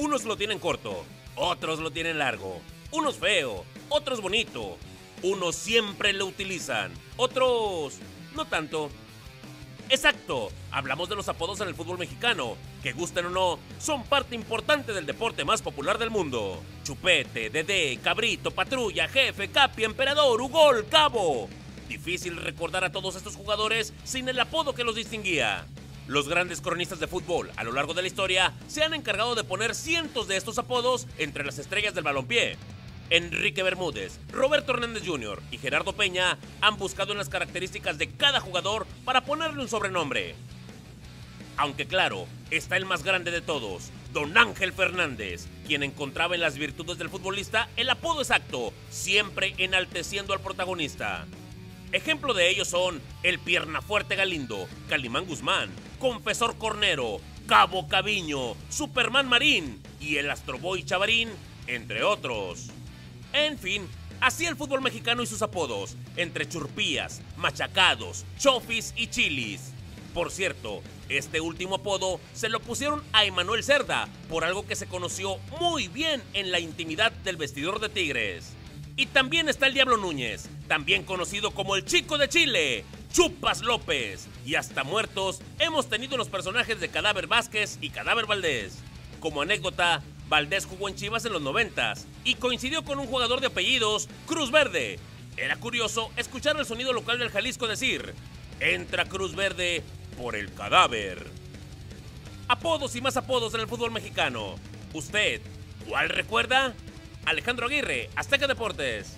Unos lo tienen corto, otros lo tienen largo. Unos feo, otros bonito. Unos siempre lo utilizan, otros no tanto. Exacto, hablamos de los apodos en el fútbol mexicano, que gusten o no, son parte importante del deporte más popular del mundo. Chupete, Dedé, Cabrito, Patrulla, Jefe, Capi, Emperador, Ugol, Cabo. Difícil recordar a todos estos jugadores sin el apodo que los distinguía. Los grandes cronistas de fútbol a lo largo de la historia se han encargado de poner cientos de estos apodos entre las estrellas del balompié. Enrique Bermúdez, Roberto Hernández Jr. y Gerardo Peña han buscado en las características de cada jugador para ponerle un sobrenombre. Aunque claro, está el más grande de todos, Don Ángel Fernández, quien encontraba en las virtudes del futbolista el apodo exacto, siempre enalteciendo al protagonista. Ejemplo de ellos son el Pierna Fuerte Galindo, Calimán Guzmán, Confesor Cornero, Cabo Caviño, Superman Marín y el Astroboy Chavarín, entre otros. En fin, así el fútbol mexicano y sus apodos, entre churpías, machacados, chofis y chilis. Por cierto, este último apodo se lo pusieron a Emanuel Cerda por algo que se conoció muy bien en la intimidad del vestidor de Tigres. Y también está el Diablo Núñez, también conocido como el Chico de Chile, Chupas López. Y hasta muertos hemos tenido los personajes de Cadáver Vázquez y Cadáver Valdés. Como anécdota, Valdés jugó en Chivas en los 90 y coincidió con un jugador de apellidos Cruz Verde. Era curioso escuchar el sonido local del Jalisco decir, entra Cruz Verde por el cadáver. Apodos y más apodos en el fútbol mexicano. ¿Usted cuál recuerda? Alejandro Aguirre, Azteca Deportes.